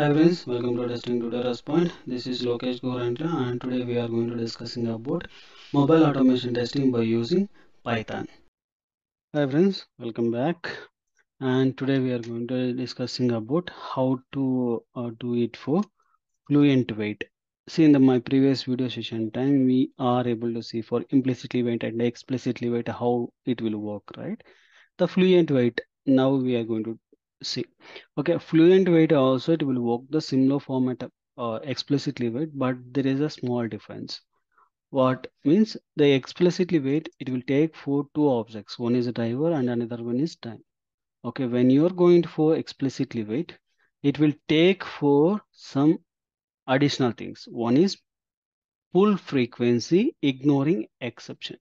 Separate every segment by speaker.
Speaker 1: Hi friends, welcome to Testing Tutorials Point. This is Lokesh Gorantla and today we are going to discussing about mobile automation testing by using Python. Hi friends, welcome back. And today we are going to discussing about how to uh, do it for fluent wait. See in the, my previous video session time, we are able to see for implicitly wait and explicitly wait how it will work, right? The fluent wait, now we are going to see okay fluent wait also it will work the similar format uh, explicitly wait but there is a small difference. What means the explicitly wait it will take for two objects. One is a driver and another one is time. Okay when you're going for explicitly wait it will take for some additional things. One is pull frequency ignoring exception.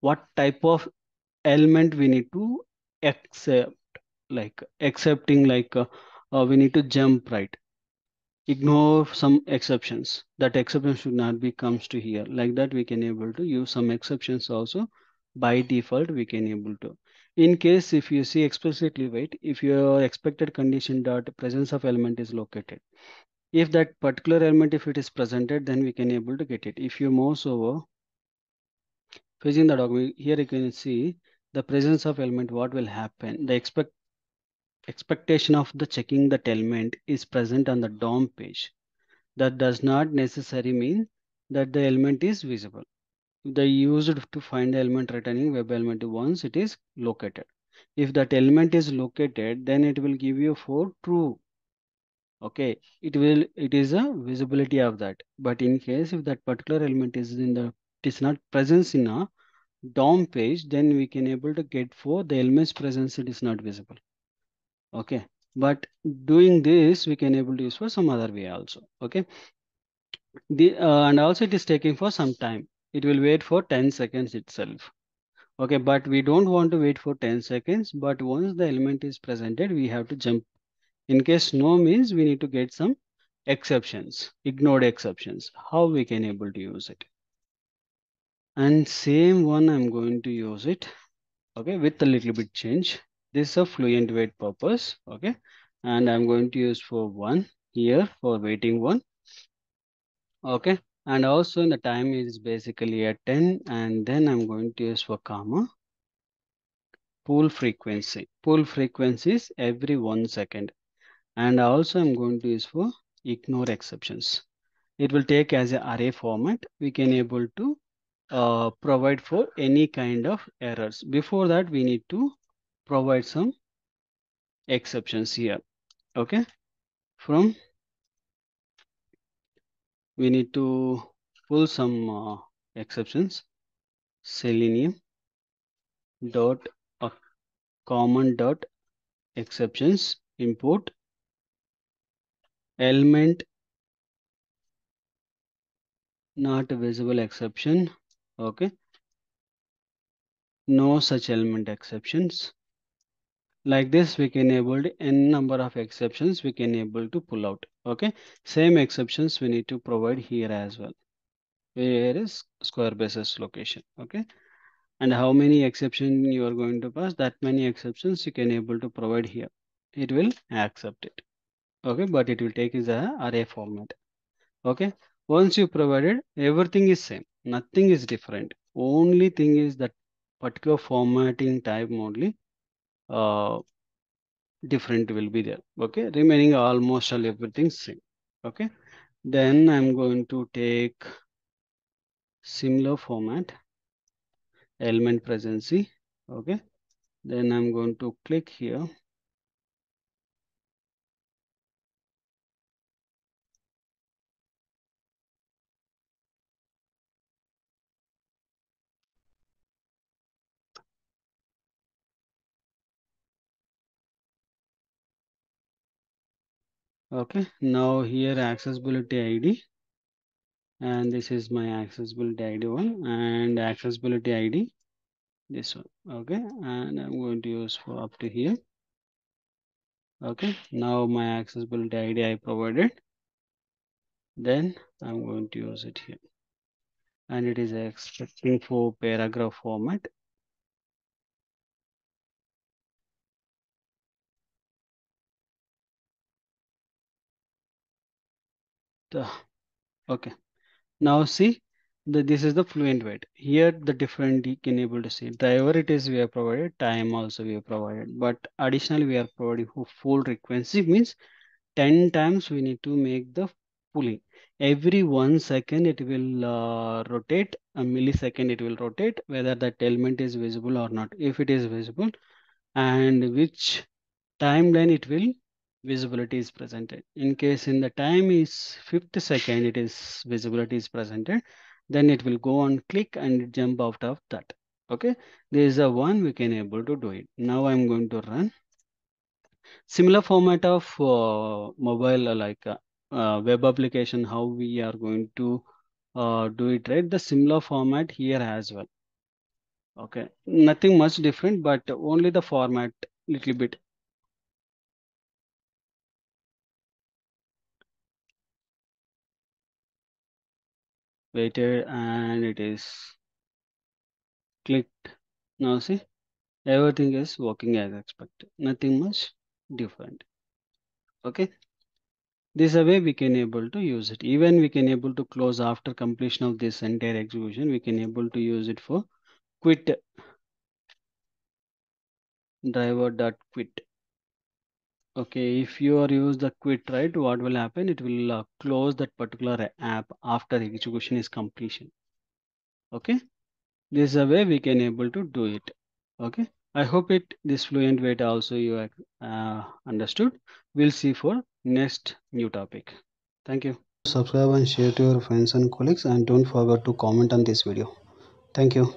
Speaker 1: What type of element we need to accept like accepting like uh, uh, we need to jump right? Ignore some exceptions. That exception should not be comes to here. Like that we can able to use some exceptions also. By default we can able to. In case if you see explicitly wait if your expected condition dot presence of element is located. If that particular element if it is presented then we can able to get it. If you mouse over facing the document here you can see the presence of element what will happen? The expect expectation of the checking that element is present on the DOM page. That does not necessarily mean that the element is visible. They used to find the element returning web element once it is located. If that element is located, then it will give you for true. Okay, it will it is a visibility of that. But in case if that particular element is in the it is not presence in a DOM page, then we can able to get for the element's presence it is not visible okay. But doing this we can able to use for some other way also. Okay. The uh, and also it is taking for some time. It will wait for 10 seconds itself. Okay. But we don't want to wait for 10 seconds. But once the element is presented we have to jump. In case no means we need to get some exceptions ignored exceptions. How we can able to use it? And same one i'm going to use it. Okay. With a little bit change this is a fluent wait purpose okay? And i'm going to use for one here for waiting one okay? And also the time is basically at 10 and then i'm going to use for comma pull frequency. Pull frequency is every one second. And also i'm going to use for ignore exceptions. It will take as an array format. We can able to uh, provide for any kind of errors. Before that we need to provide some exceptions here okay? From we need to pull some uh, exceptions. Selenium dot a common dot exceptions import. Element not visible exception okay? No such element exceptions like this we can able n number of exceptions we can able to pull out. Okay? Same exceptions we need to provide here as well. Where is square basis location? Okay? And how many exception you are going to pass? That many exceptions you can able to provide here. It will accept it. Okay? But it will take is a array format. Okay? Once you provided everything is same. Nothing is different. Only thing is that particular formatting type only uh different will be there. Okay remaining almost all everything same. Okay then i'm going to take similar format element presency. Okay then i'm going to click here okay now here accessibility id and this is my accessibility id one and accessibility id this one okay and i'm going to use for up to here. Okay now my accessibility id i provided then i'm going to use it here. And it is expecting for paragraph format the, okay. Now see the, this is the fluent wait here the different you can able to see. Driver it is we have provided time also we have provided. But additionally we are providing full frequency means 10 times we need to make the pulling. Every one second it will uh, rotate a millisecond it will rotate whether that element is visible or not. If it is visible and which timeline it will visibility is presented. In case in the time is fifth second it is visibility is presented then it will go on click and jump out of that. Okay? There is a one we can able to do it. Now i'm going to run. Similar format of uh, mobile uh, like uh, uh, web application how we are going to uh, do it right? The similar format here as well. Okay? Nothing much different but only the format little bit waited and it is clicked. Now see everything is working as expected. Nothing much different. Okay? This way we can able to use it. Even we can able to close after completion of this entire execution we can able to use it for quit. Driver dot quit okay if you are use the quit right what will happen? It will uh, close that particular app after execution is completion. Okay? This is a way we can able to do it. Okay? I hope it this fluent wait also you uh, understood. We'll see for next new topic. Thank you. Subscribe and share to your friends and colleagues and don't forget to comment on this video. Thank you